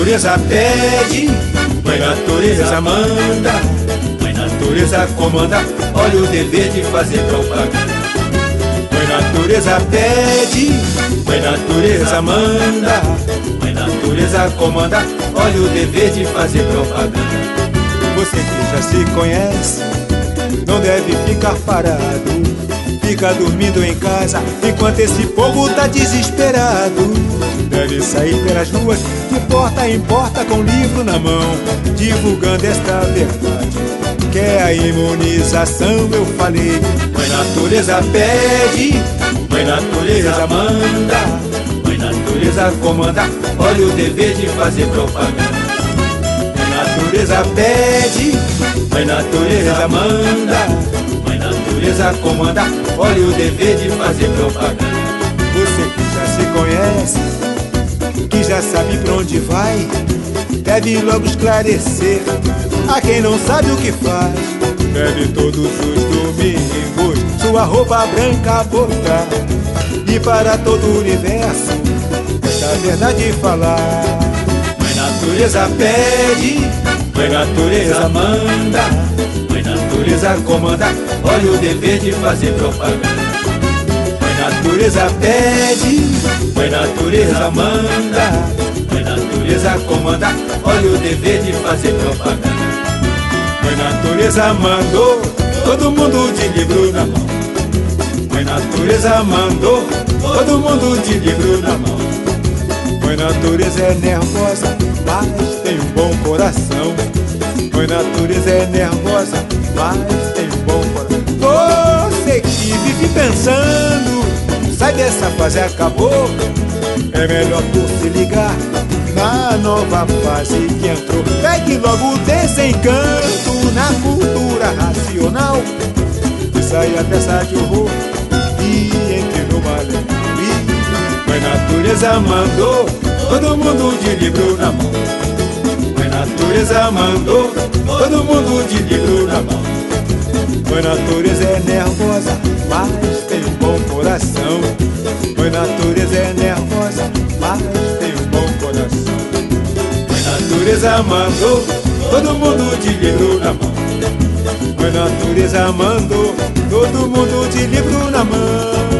natureza pede, mãe natureza manda, mãe natureza comanda, olha o dever de fazer propaganda. Mãe natureza pede, mãe natureza manda, mãe natureza comanda, olha o dever de fazer propaganda. Você que já se conhece, não deve ficar parado. Fica dormindo em casa enquanto esse povo tá desesperado. Deve sair pelas ruas de porta em porta com livro na mão, divulgando esta verdade. Que é a imunização, eu falei. Mãe natureza pede, mãe natureza manda, mãe natureza comanda, olha o dever de fazer propaganda. Mãe natureza pede, mãe natureza manda, mãe natureza comanda, olha o dever de fazer propaganda. Você que já se conhece, que já sabe pra onde vai, deve logo esclarecer a quem não sabe o que faz. Deve todos os domingos sua roupa branca botar e para todo o universo esta verdade falar. Mãe natureza pede, mãe natureza manda, mãe natureza comanda, olha o dever de fazer propaganda. Mãe natureza pede, mãe natureza manda, mãe natureza comanda, olha o dever de fazer propaganda. Mãe natureza mandou todo mundo de livro na mão. Mãe natureza mandou todo mundo de livro na mão. Mãe natureza é nervosa, mas bom coração. Mãe natureza é nervosa, mas tem bom coração. Você que vive pensando, sai dessa fase acabou. É melhor tu se ligar na nova fase que entrou. Pegue logo desencanto na cultura racional. E saia dessa de horror e entre no balé. Mãe natureza mandou todo mundo de livro na mão. Natureza mandou todo mundo de livro na mão. Mãe natureza é nervosa, mas tem um bom coração. Mãe natureza é nervosa, mas tem um bom coração. Mãe natureza mandou todo mundo de livro na mão. Mãe natureza mandou todo mundo de livro na mão.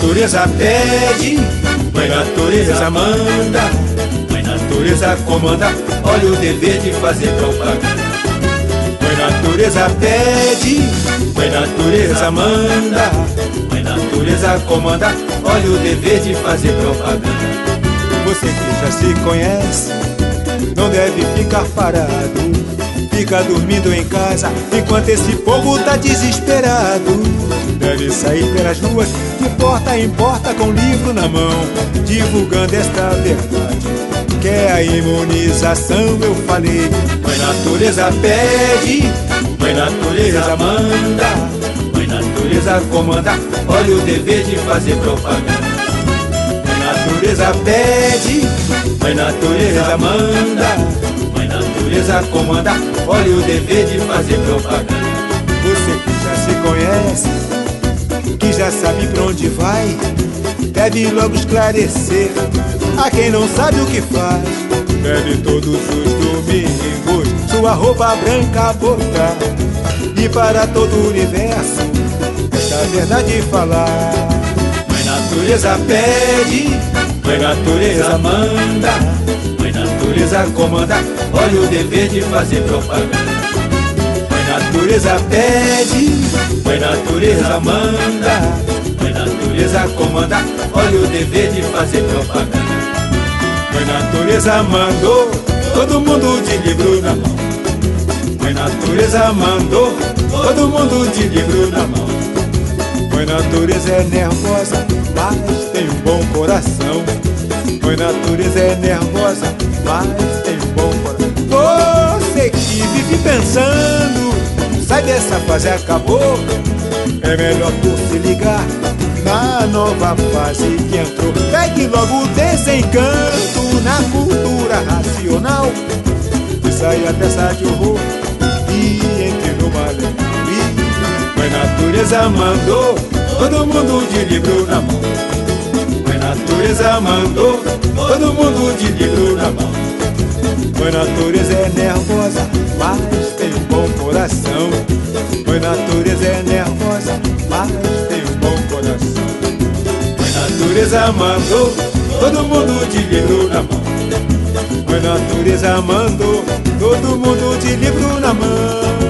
Natureza pede, mãe natureza manda, mãe natureza comanda, olha o dever de fazer propaganda. Mãe natureza pede, mãe natureza manda, mãe natureza comanda, olha o dever de fazer propaganda. Você que já se conhece, não deve ficar parado. Fica dormindo em casa enquanto esse povo tá desesperado. Deve sair pelas ruas de porta em porta com livro na mão, divulgando esta verdade. Que é a imunização, eu falei. Mãe natureza pede, mãe natureza manda, mãe natureza comanda, olha o dever de fazer propaganda. Mãe natureza pede, mãe natureza manda, natureza comanda, olha o dever de fazer propaganda. Você que já se conhece, que já sabe pra onde vai, deve logo esclarecer a quem não sabe o que faz. Deve todos os domingos sua roupa branca botar e para todo o universo esta verdade falar. Mãe natureza pede, mãe natureza manda, natureza comanda, olha o dever de fazer propaganda. Mãe natureza pede, mãe natureza manda, mãe natureza comanda, olha o dever de fazer propaganda. Mãe natureza mandou todo mundo de livro na mão. Mãe natureza mandou todo mundo de livro na mão. Mãe natureza é nervosa, mas tem um bom coração. Mãe natureza é nervosa, mas tem bom coração. Você que vive pensando, sai dessa fase acabou. É melhor tu se ligar na nova fase que entrou. Pegue logo desse encanto na cultura racional. E saia dessa de horror e entre no malém. Mas natureza mandou todo mundo de livro na mão. Natureza mandou todo mundo de livro na mão. Mas natureza é nervosa, mas tem um bom coração. Mas natureza é nervosa, mas tem um bom coração. Mas natureza mandou todo mundo de livro na mão. Mas natureza mandou todo mundo de livro na mão.